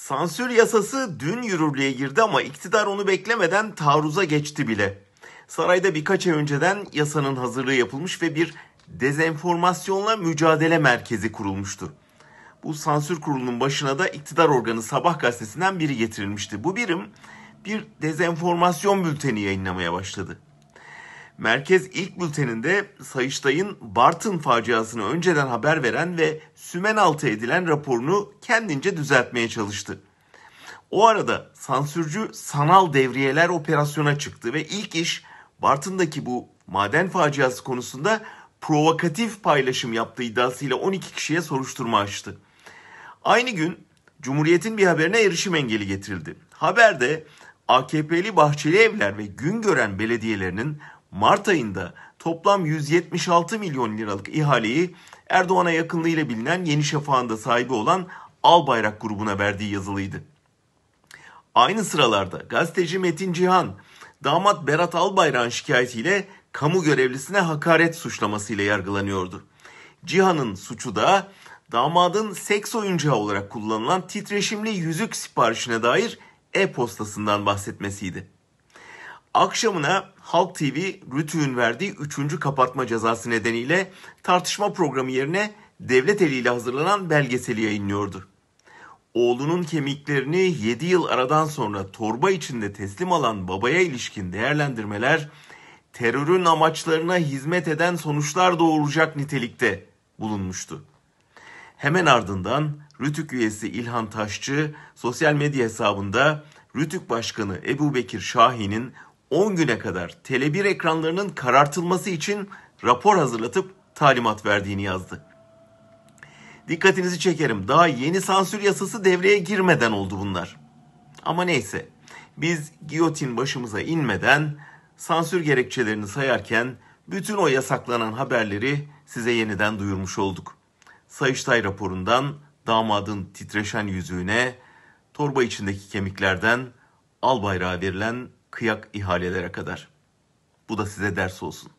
Sansür yasası dün yürürlüğe girdi ama iktidar onu beklemeden taarruza geçti bile. Sarayda birkaç ay önceden yasanın hazırlığı yapılmış ve bir dezenformasyonla mücadele merkezi kurulmuştu. Bu sansür kurulunun başına da iktidar organı Sabah gazetesinden biri getirilmişti. Bu birim bir dezenformasyon bülteni yayınlamaya başladı. Merkez ilk bülteninde Sayıştay'ın Bartın faciasını önceden haber veren ve sümen altı edilen raporunu kendince düzeltmeye çalıştı. O arada sansürcü sanal devriyeler operasyona çıktı ve ilk iş Bartın'daki bu maden faciası konusunda provokatif paylaşım yaptığı iddiasıyla 12 kişiye soruşturma açtı. Aynı gün Cumhuriyet'in bir haberine erişim engeli getirildi. Haberde AKP'li Bahçeli Evler ve Güngören belediyelerinin Mart ayında toplam 176 milyon liralık ihaleyi Erdoğan'a yakınlığıyla bilinen Yeni Şafak'ın da sahibi olan Albayrak grubuna verdiği yazılıydı. Aynı sıralarda gazeteci Metin Cihan, damat Berat Albayrak'ın şikayetiyle kamu görevlisine hakaret suçlamasıyla yargılanıyordu. Cihan'ın suçu da damadın seks oyuncağı olarak kullanılan titreşimli yüzük siparişine dair e-postasından bahsetmesiydi. Akşamına Halk TV Rütü'nün verdiği 3. kapatma cezası nedeniyle tartışma programı yerine devlet eliyle hazırlanan belgeseli yayınlıyordu. Oğlunun kemiklerini 7 yıl aradan sonra torba içinde teslim alan babaya ilişkin değerlendirmeler terörün amaçlarına hizmet eden sonuçlar doğuracak nitelikte bulunmuştu. Hemen ardından Rütük üyesi İlhan Taşçı sosyal medya hesabında Rütük Başkanı Ebu Bekir Şahin'in 10 güne kadar Tele1 ekranlarının karartılması için rapor hazırlatıp talimat verdiğini yazdı. Dikkatinizi çekerim. Daha yeni sansür yasası devreye girmeden oldu bunlar. Ama neyse. Biz giyotin başımıza inmeden sansür gerekçelerini sayarken bütün o yasaklanan haberleri size yeniden duyurmuş olduk. Sayıştay raporundan damadın titreşen yüzüğüne, torba içindeki kemiklerden al bayrağı verilen kıyak ihalelere kadar. Bu da size ders olsun.